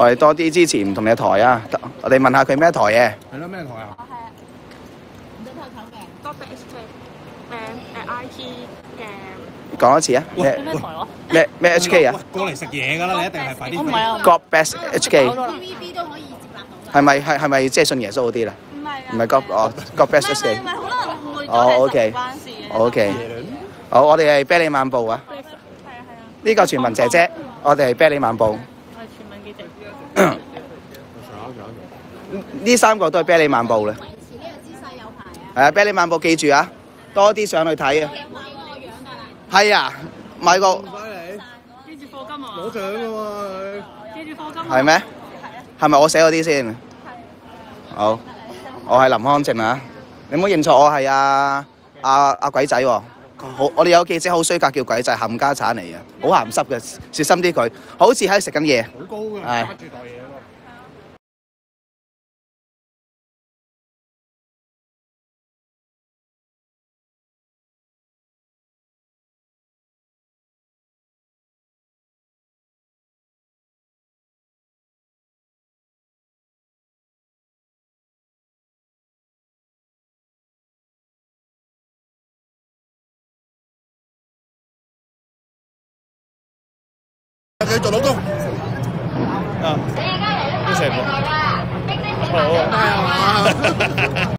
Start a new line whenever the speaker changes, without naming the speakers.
我哋多啲支持唔同嘅台啊！我哋問下佢咩台嘅？
係咯，咩台啊？
我係唔使太近嘅。
多謝 S K 誒誒 I T 嘅
講一次啊！咩
咩台喎？
咩咩 HK 啊
喂過嚟食嘢㗎啦，你一定係快啲。
我唔係啊。
？God Best HK
TVB 都可以接納到㗎。
係咪係係咪即係信耶穌嗰啲啦？
唔係啊，
唔係 God 哦 God
唔
Best HK。
唔係，好多人誤會
哦
咗係
，OK
神關事嘅。
OK，好，我哋係啤梨漫步啊！
係啊係啊，
呢個全民姐姐，我哋係啤梨漫步。呢三個都係啤梨漫步咧。
維持呢個姿勢有排啊！
係啊，啤梨漫步記住啊，多啲上去睇啊。
有買個樣㗎啦。
係啊，買個
唔使你，
記住課金啊！
攞獎㗎嘛
記住課金啊！
係咩？係咪我寫嗰啲先？好，我係林康正啊！你唔好認錯，我係阿阿阿鬼仔喎。好，我哋有記者好衰格叫鬼仔，冚家產嚟嘅，好鹹濕嘅，小心啲佢，好似喺度食緊嘢。
好高㗎，
係
揸住袋嘢啊嘛。
你做老公。
啊，一齊喎。好。